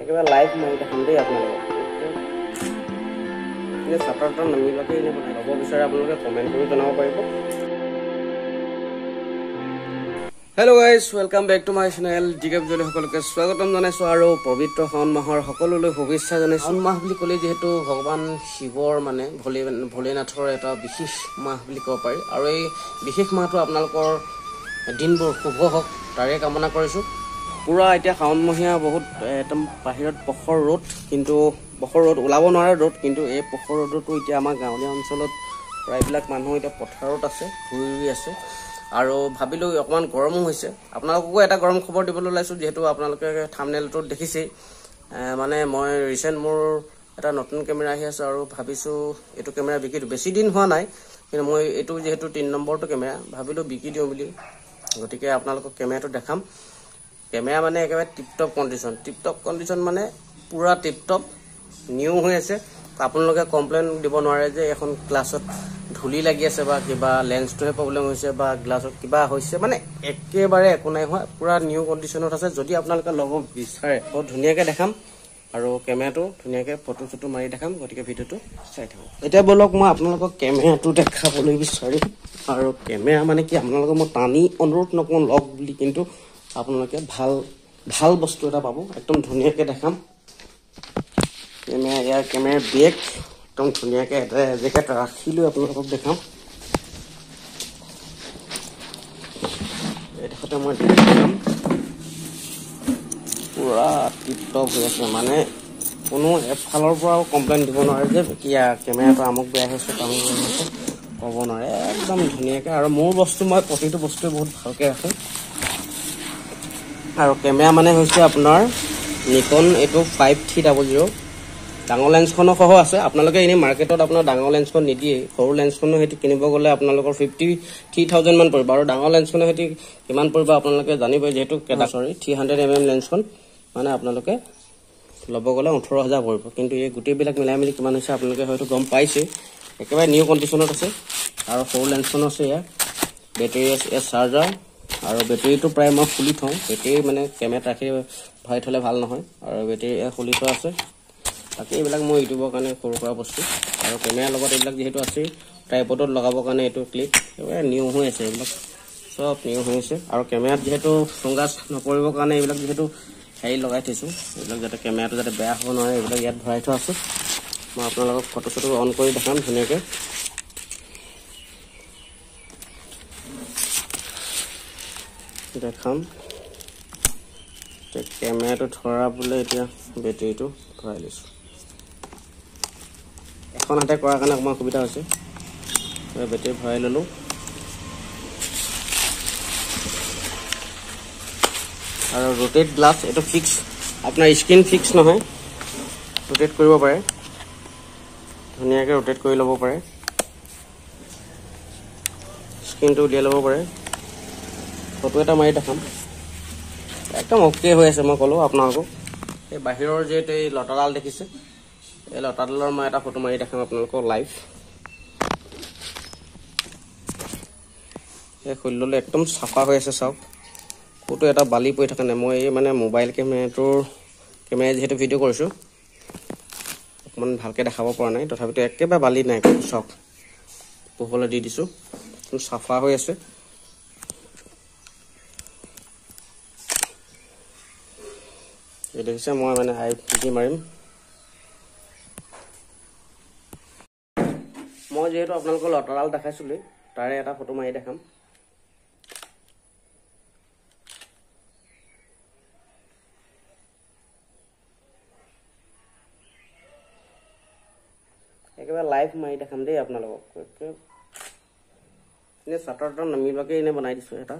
একেবাৰে লাইভ মাৰি দেখাম দেই আপোনালোকক। এনে চাটাৰ তাটাৰ নামিবাকে এনে বনাই ল'ব বিচাৰে আপোনালোকে কমেণ্ট কৰি জনাব পাৰিব। Hello' guys welcome back to my channel ডিকেপ জলি সকলোকে স্বাগতম জনাইছোঁ আৰু পবিত্ৰ শাওণ মাহৰ সকলোলৈ শুভেচ্ছা জনাইছোঁ। মাহ বুলি ক'লে যিহেতু ভগৱান শিৱৰ মানে ভোলে ভোলেনাথৰ এটা বিশেষ মাহ বুলি ক'ব পাৰি। আৰু এই বিশেষ মাহটো আপোনালোকৰ দিনবোৰ শুভ হওক তাৰে কামনা কৰিছোঁ। পূৰা এতিয়া শাওণমহীয়া বহুত একদম বাহিৰত প্ৰখৰ ৰ'দ কিন্তু প্ৰখৰ ৰ'দ ওলাব নোৱাৰে ৰ'দ কিন্তু এই প্ৰখৰ ৰ'দতো এতিয়া আমাৰ গাঁৱলীয়া অঞ্চলত প্ৰায়বিলাক মানুহ এতিয়া পথাৰত আছে ঘূৰি ৰুই আছে। আৰু ভাবিলোঁ অকণমান গৰমো হৈছে। আপোনালোককো এটা গৰম খবৰ দিবলৈ ওলাইছোঁ যিহেতু আপোনালোকে থামনেলটোত দেখিছেই। মানে মই ৰিচেণ্ট মোৰ এটা নতুন কেমেৰা আহি আছে আৰু ভাবিছোঁ এইটো কেমেৰা বিকি দিওঁ। বেছি দিন হোৱা নাই কিন্তু মই এইটো যিহেতু তিনি নম্বৰটো কেমেৰা ভাবিলোঁ বিকি দিওঁ বুলি। গতিকে আপোনালোকক কেমেৰাটো দেখাম। কেমেৰা মানে একেবাৰে টিপটপ কণ্ডিশ্যন টিপটপ কণ্ডিশ্যন মানে পূৰা টিপটপ নিউ হৈ আছে। আপোনালোকে কমপ্লেইন দিব নোৱাৰে যে এখন গ্লাছত ধূলি লাগি আছে বা কিবা লেন্সটোহে প্ৰব্লেম হৈছে বা গ্লাছত কিবা হৈছে। মানে একেবাৰে একো নাই হোৱা পূৰা নিউ কণ্ডিশ্যনত আছে। যদি আপোনালোকে ল'ব বিচাৰে বৰ ধুনীয়াকৈ দেখাম আৰু কেমেৰাটো ধুনীয়াকৈ ফটো চটো মাৰি দেখাম গতিকে ভিডিঅ'টো চাই থাকক। এতিয়া ব'লক মই আপোনালোকক কেমেৰাটো দেখাবলৈ বিচাৰিম। আৰু কেমেৰা মানে কি? আপোনালোকক মই টানি অনুৰোধ নকৰোঁ লওক বুলি। কিন্তু আপোনালোকে ভাল ভাল বস্তু এটা পাব একদম ধুনীয়াকৈ দেখাম। কেমেৰা ইয়াৰ কেমেৰাৰ বেগ একদম ধুনীয়াকৈ এটা জেগাত ৰাখি লৈ আপোনালোকক দেখাম। এইডোখৰতে মই দেখাম পূৰা টিপটপ হৈ আছে মানে কোনো এফালৰ পৰাও কমপ্লেইন দিব নোৱাৰে যে কিয়া কেমেৰাটো আমুক বেয়া হৈছে তামুক বেয়া হৈছে ক'ব নোৱাৰে। একদম ধুনীয়াকৈ আৰু মোৰ বস্তু মই প্ৰতিটো বস্তুৱে বহুত ভালকৈ ৰাখোঁ। আৰু কেমেৰা মানে হৈছে আপোনাৰ নিকন এইটো ফাইভ থ্ৰী ডাবল জিৰ' ডাঙৰ লেন্সখনো সহ আছে। আপোনালোকে এনেই মাৰ্কেটত আপোনাৰ ডাঙৰ লেন্সখন নিদিয়ে। সৰু লেন্সখনো সেইটো কিনিব গ'লে আপোনালোকৰ ফিফটি থ্ৰী থাউজেণ্ড মান পৰিব। আৰু ডাঙৰ লেন্সখনো সেইটো কিমান পৰিব আপোনালোকে জানিবই যিহেতু কেটা চৰি থ্ৰী হাণ্ড্ৰেড এম এম লেন্সখন মানে আপোনালোকে ল'ব গ'লে ওঠৰ হাজাৰ পৰিব। কিন্তু এই গোটেইবিলাক মিলাই মেলি কিমান হৈছে আপোনালোকে হয়তো গম পাইছে একেবাৰে নিউ কণ্ডিশ্যনত আছে। আৰু সৰু লেন্সখনো আছে ইয়াৰ। বেটেৰী আছে ইয়াৰ চাৰ্জাৰ আৰু বেটেৰীটো প্ৰায় মই খুলি থওঁ। বেটেৰী মানে কেমেৰাত ৰাখি ভৰাই থ'লে ভাল নহয়। আৰু বেটেৰী খুলি থোৱা আছে। বাকী এইবিলাক মোৰ ইউটিউবৰ কাৰণে সৰু সুৰা বস্তু। আৰু কেমেৰাৰ লগত এইবিলাক যিহেতু আছেই ট্ৰাইপডত লগাবৰ কাৰণে এইটো একেবাৰে নিউ হৈ আছে এইবিলাক। চব নিউ হৈ আছে। আৰু কেমেৰাত যিহেতু ফংগাছ নপৰিবৰ কাৰণে এইবিলাক যিহেতু হেৰি লগাই থৈছোঁ। এইবিলাক যাতে কেমেৰাটো যাতে বেয়া হ'ব নোৱাৰে এইবিলাক ইয়াত ভৰাই থোৱা আছে। মই আপোনালোকক ফটো চটো অন কৰি দেখাম ধুনীয়াকৈ। দেখাম এতিয়া কেমেৰাটো ধৰাবলৈ এতিয়া বেটেৰীটো ভৰাই লৈছোঁ। এখন হাতে কৰাৰ কাৰণে অকণমান সুবিধা হৈছে। বেটেৰী ভৰাই ল'লোঁ। আৰু ৰোটেট গ্লাছ এইটো ফিক্স আপোনাৰ স্ক্ৰীন ফিক্স নহয়। ৰোটেট কৰিব পাৰে। ধুনীয়াকৈ ৰোটেট কৰি ল'ব পাৰে। স্ক্ৰীনটো উলিয়াই ল'ব পাৰে। ফটো এটা মাৰি দেখাম। একদম অ'কে হৈ আছে মই ক'লোঁ আপোনালোকক। এই বাহিৰৰ যিহেতু এই লতাডাল দেখিছে এই লতাডালৰ মই এটা ফটো মাৰি দেখাম আপোনালোকক লাইভ এই খুলি ল'লে একদম চাফা হৈ আছে চাওক। ক'তো এটা বালি পৰি থকা নাই। মই এই মানে মোবাইল কেমেৰাটোৰ কেমেৰাই যিহেতু ভিডিঅ' কৰিছোঁ অকণমান ভালকৈ দেখাব পৰা নাই। তথাপিতো একেবাৰে বালি নাই চাওক। পোহৰলৈ দি দিছোঁ। একদম চাফা হৈ আছে। দেখিছে মই মানে আই কি মাৰিম মই যিহেতু আপোনালোকৰ লতাডাল দেখাইছিলোঁ তাৰে এটা ফটো মাৰি দেখাম একেবাৰে লাইভ মাৰি দেখাম দেই আপোনালোকক এনে চাটৰ নামিবাকে এনে বনাই দিছোঁ এটা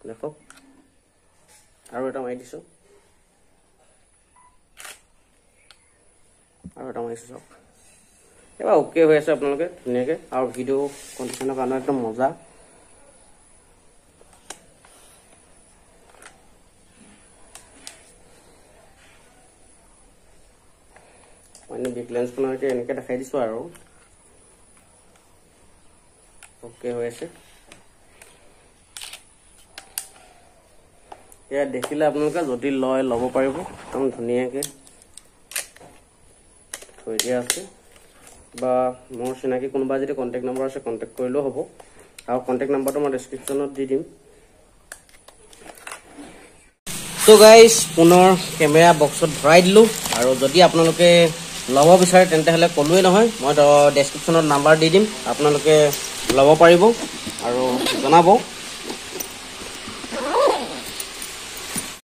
দেখক আৰু এটা মাৰি দিছোঁ আৰু এটা মাৰিছোঁ চাওক। এবাৰ অ'কে হৈ আছে আপোনালোকে ধুনীয়াকৈ। আৰু ভিডিঅ' কণ্ডিশ্যনৰ কাৰণে একদম মজা। মানে বিগ লেন্সখনকে এনেকৈ দেখাই দিছোঁ আৰু। অ'কে হৈ আছে। এয়া দেখিলে আপোনালোকে যদি লয় ল'ব পাৰিব। একদম ধুনীয়াকৈ। থৈ দিয়া আছে। বা মোৰ চিনাকি কোনোবা যদি কণ্টেক্ট নম্বৰ আছে কণ্টেক্ট কৰিলেও হ'ব। আৰু কণ্টেক্ট নম্বৰটো মই ডেছক্ৰিপশ্যনত দি দিম। ত' গাইজ পুনৰ কেমেৰা বক্সত ভৰাই দিলোঁ। আৰু যদি আপোনালোকে ল'ব বিচাৰে তেন্তে হ'লে ক'লোৱেই নহয়। মই ডেছক্ৰিপশ্যনত নাম্বাৰ দি দিম। আপোনালোকে ল'ব পাৰিব আৰু জনাব।